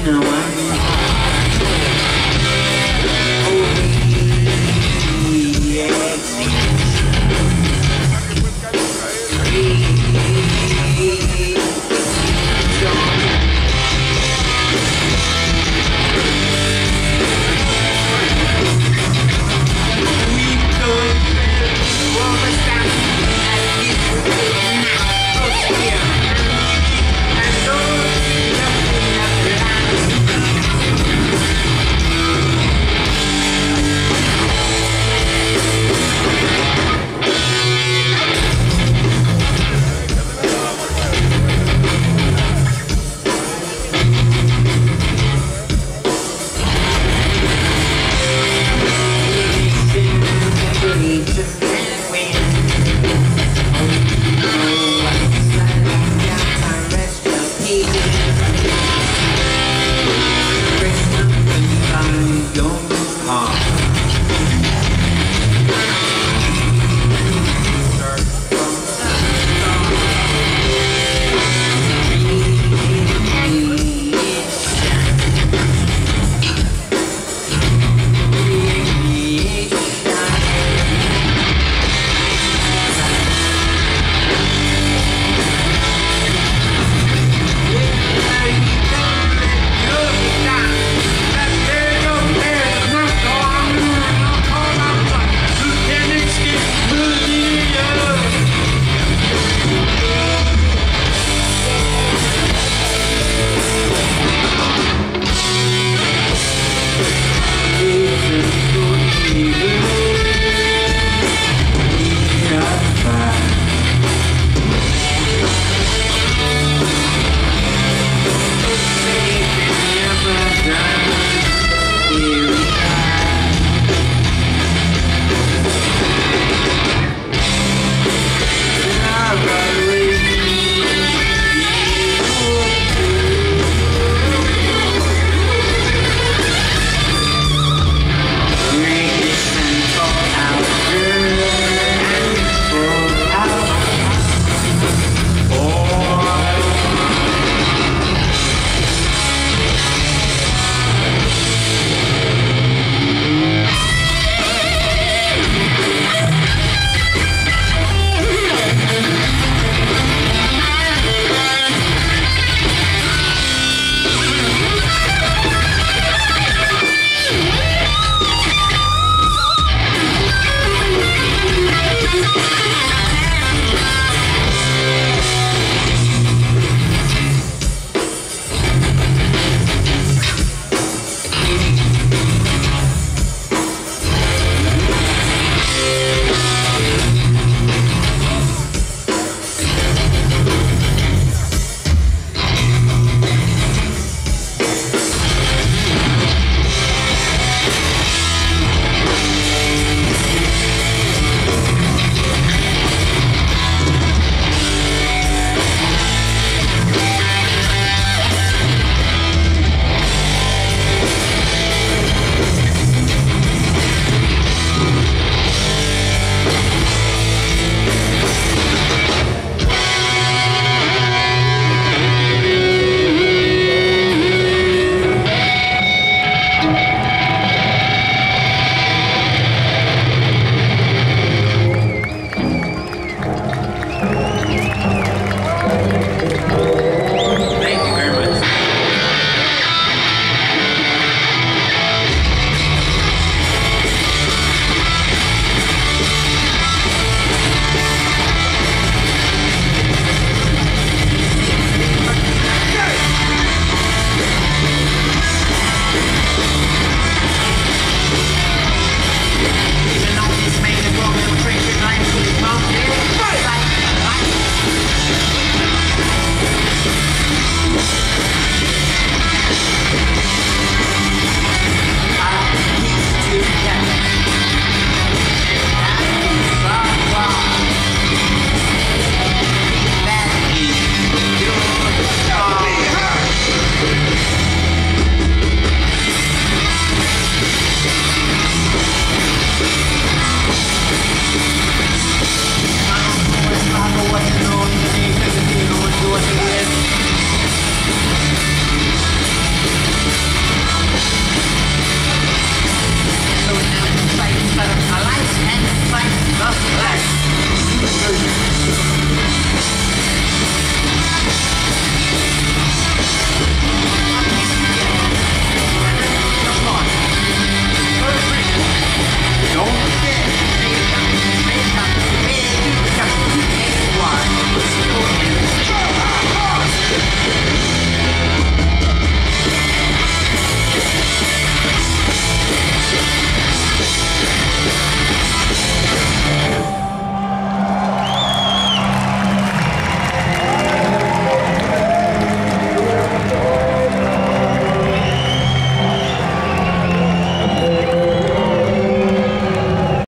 you know I'm